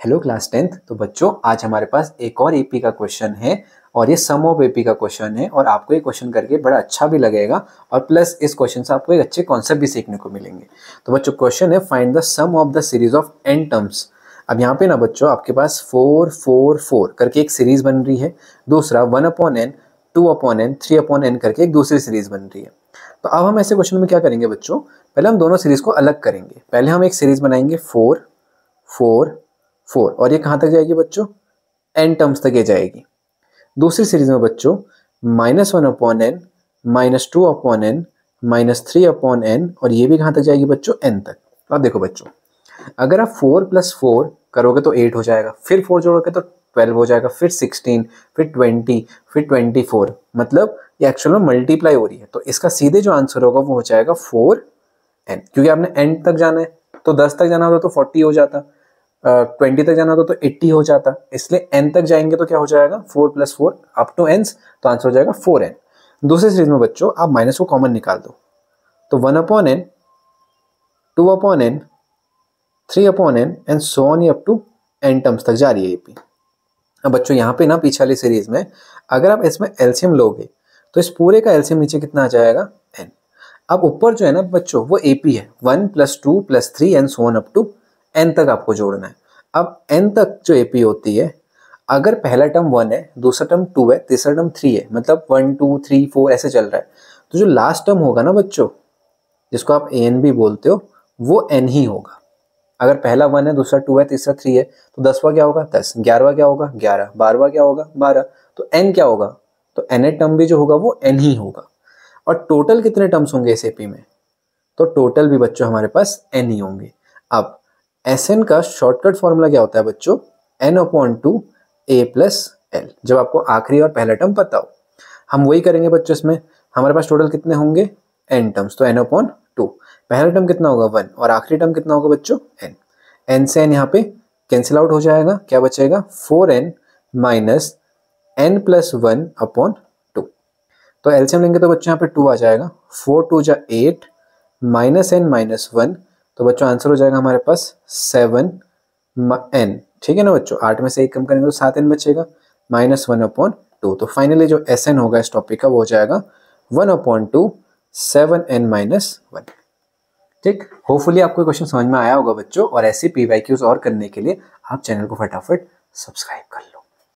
Hello class tenth. तो बच्चों, आज हमारे पास एक और एपी का क्वेश्चन है और ये सम ऑफ़ एपी का क्वेश्चन है और आपको ये क्वेश्चन करके बड़ा अच्छा भी लगेगा और प्लस इस क्वेश्चन से आपको एक अच्छे कॉन्सेप्ट भी सीखने को मिलेंगे। तो बच्चों क्वेश्चन है find the sum of the series of n terms अब यहाँ पे ना बच्चों, आपके पास फोर फोर फोर करके एक सीरीज़ बन रही है। दूसरा one upon n two upon n three upon n करके एक दूसरी सीरीज़ बन रही है। तो अब हम ऐसे क्वेश्चन में क्या करेंगे बच्चों? पहले हम दोनों सीरीज़ को अलग करेंगे। पहले हम एक सीरीज़ बनाएँगे फोर फोर फोर। और ये कहाँ तक जाएगी बच्चों? एन टर्म्स तक ये जाएगी। दूसरी सीरीज़ में बच्चों minus one upon n minus two upon n minus three upon n और ये भी कहाँ तक जाएगी बच्चों? एन तक। अब देखो बच्चों, अगर आप फोर प्लस फोर करोगे तो एट हो जाएगा, फिर फोर जोड़ोगे तो ट्वेल्व हो जाएगा, फिर सिक्सटीन फिर ट्वेंटी फिर ट्वेंटी फोर मतलब ये एक्चुअल में मल्टीप्लाई हो रही है। तो इसका सीधे जो आंसर होगा वो हो जाएगा फोर एन क्योंकि आपने एंड तक जाना है तो दस तक जाना होता तो फोर्टी हो जाता। ट्वेंटी तक जाना होता तो एट्टी हो जाता। इसलिए एन तक जाएँगे तो क्या हो जाएगा? Four plus four up to n तो आंसर हो जाएगा फोर एन दूसरे सीरीज़ में बच्चों, आप माइनस को कॉमन निकाल दो। तो one upon n two upon n three upon n and so on up to n terms तक जा रही है ये अब बच्चों, यहाँ पे ना पीछे वाली सीरीज़ में, अगर आप इसमें एल्सियम लोगे तो इस पूरे का एल्सियम नीचे कितना आ जाएगा? एन अब ऊपर जो है ना बच्चों, वो एपी है। One plus two plus three and so on up to n तक आपको जोड़ना है। अब एन तक जो एपी होती है, अगर पहला टर्म वन है, दूसरा टर्म टू है, तीसरा टर्म थ्री है मतलब वन टू थ्री फोर ऐसे चल रहा है। तो जो लास्ट टर्म होगा ना बच्चों, जिसको आप ए एन भी बोलते हो, वो एन ही होगा। अगर पहला वन है, दूसरा टू है, तीसरा थ्री है तो दसवा क्या होगा? दस। ग्यारहवा क्या होगा? ग्यारह। बारहवा क्या होगा? बारह। तो एन क्या होगा? तो एन ए टर्म भी जो होगा, वो एन ही होगा। और टोटल कितने टर्म्स होंगे इस एपी में? तो टोटल भी बच्चों हमारे पास एन ही होंगे। अब एस एन का शॉर्टकट फॉर्मूला क्या होता है बच्चों? N upon two a plus l जब आपको आखिरी और पहला टर्म पता हो। हम वही करेंगे बच्चों इसमें। हमारे पास टोटल कितने होंगे? एन टर्म्स तो एन अपॉन टू पहला टर्म कितना होगा? वन और आखिरी टर्म कितना होगा बच्चों? एन एन से एन यहाँ पे कैंसिल आउट हो जाएगा। क्या बचेगा? Four n minus n plus one upon two तो एलसीएम लेंगे तो बच्चों यहाँ पे टू आ जाएगा। फोर टू जा eight minus n minus one तो बच्चों आंसर हो जाएगा हमारे पास सेवन एन ठीक है ना बच्चों? आठ में से एक कम करेंगे तो सात एन बचेगा। माइनस वन अपॉन टू तो फाइनली जो एस एन होगा इस टॉपिक का, वो हो जाएगा one upon two seven n minus one ठीक? होपफुली आपको क्वेश्चन समझ में आया होगा बच्चों, और ऐसे पी वाई क्यूज और करने के लिए आप चैनल को फटाफट सब्सक्राइब कर लो।